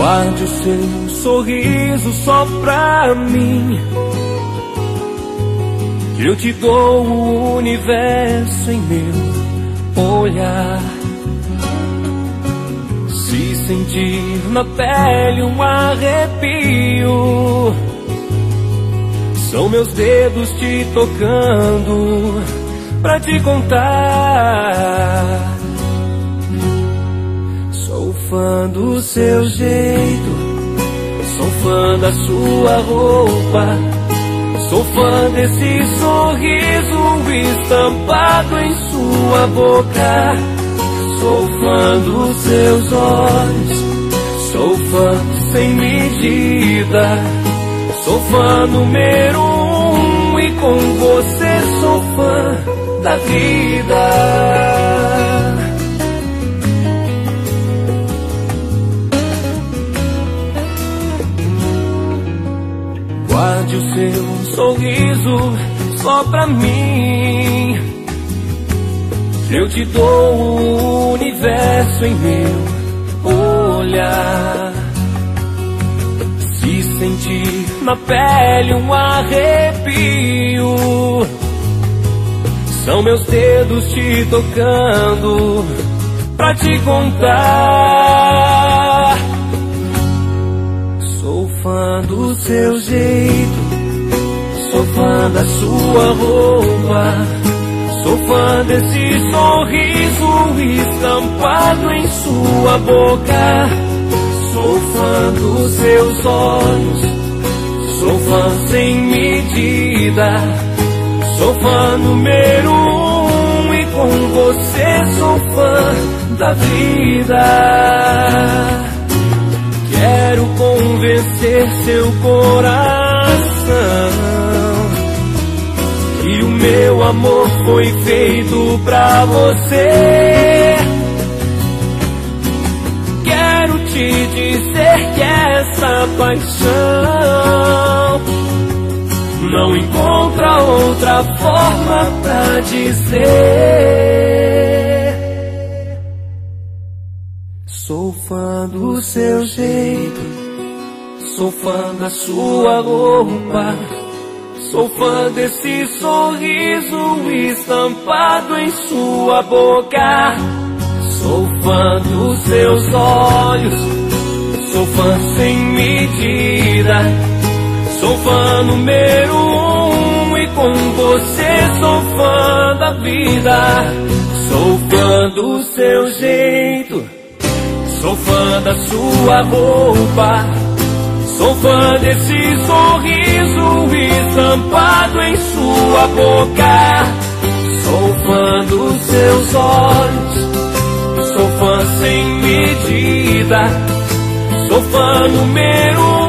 Guarde o seu sorriso só pra mim. Que eu te dou o universo em meu olhar. Se sentir na pele um arrepio, são meus dedos te tocando pra te contar. Fã do seu jeito, sou fã da sua roupa, sou fã desse sorriso estampado em sua boca, sou fã dos seus olhos, sou fã sem medida, sou fã número um e com você sou fã da vida. Guarde o seu sorriso só pra mim. Eu te dou o universo em meu olhar. Se sentir na pele um arrepio, são meus dedos te tocando pra te contar. Fã do seu jeito, sou fã da sua roupa, sou fã desse sorriso estampado em sua boca, sou fã dos seus olhos, sou fã sem medida, sou fã número um e com você sou fã da vida. Quero convencer seu coração meu amor foi feito pra você. Quero te dizer que essa paixão não encontra outra forma pra dizer. Sou fã do seu jeito, sou fã da sua roupa, sou fã desse sorriso estampado em sua boca. Sou fã dos seus olhos, sou fã sem medida, sou fã número um e com você sou fã da vida. Sou fã do seu jeito Sou fã da sua roupa, sou fã desse sorriso estampado em sua boca. Sou fã dos seus olhos, sou fã sem medida. Sou fã número um